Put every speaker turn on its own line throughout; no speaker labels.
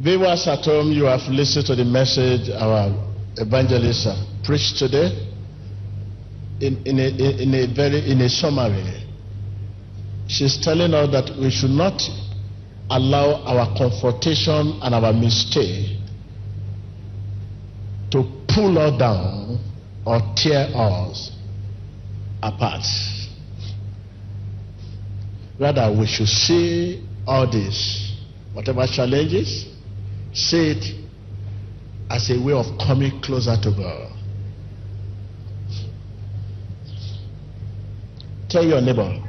Viewers at home, you have listened to the message our evangelist preached today in, in, a, in a very in a summary. She's telling us that we should not allow our confrontation and our mistake to pull us down or tear us apart. Rather, we should see all this, whatever challenges, see it as a way of coming closer to God. Tell your neighbor,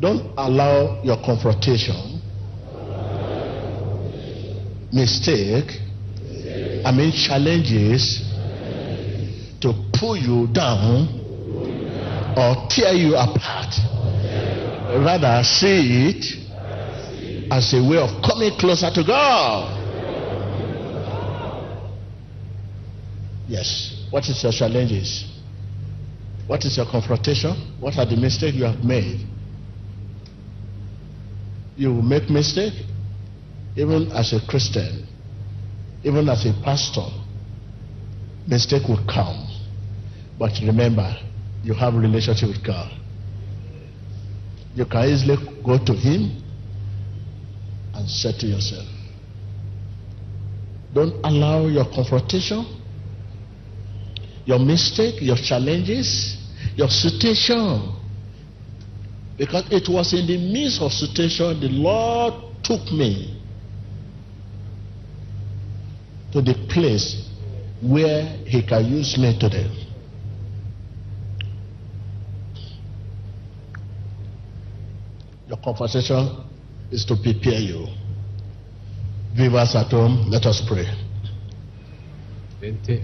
don't allow your confrontation, mistake, I mean challenges to pull you down or tear you apart. Rather, see it as a way of coming closer to God. Yes. What is your challenges? What is your confrontation? What are the mistakes you have made? You will make mistake even as a Christian, even as a pastor. Mistake will come. But remember, you have a relationship with God. You can easily go to Him and say to yourself, don't allow your confrontation, your mistake, your challenges, your situation. Because it was in the midst of situation the Lord took me to the place where He can use me today. Your conversation is to prepare you. Viewers at home, let us pray.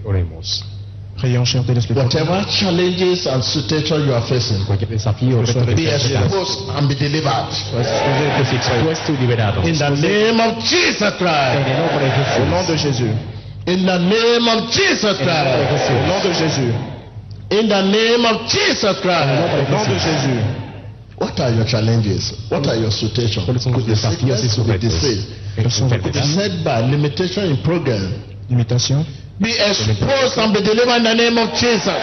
Oremos.
Prions, chers.
Whatever challenges and situations you are facing, be exposed and be delivered. In the name of Jesus Christ.
de Jesús.
Au nom de Jésus.
In the name of Jesus Christ.
Au
Jesús.
nom de Jésus.
In the name of Jesus Christ.
Au nom de Jésus.
What are your challenges? What are your situations? Limitation in progress?
limitations
Be exposed and be delivered in the name of Jesus.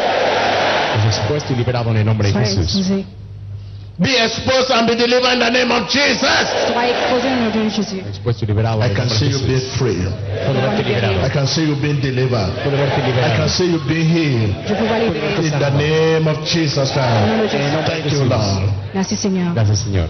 Es expuesto y liberado en el nombre de Jesús.
Be exposed and be delivered in the name of Jesus.
Sois exposé au nom de Jésus.
Expuesto y liberado
I can see you being free.
Puedo verte liberado.
I can see you being delivered. I can see you being healed.
Je peux voir libérer.
In the name of Jesus Christ. Thank you, Lord.
Merci Seigneur.
Gracias, Señor.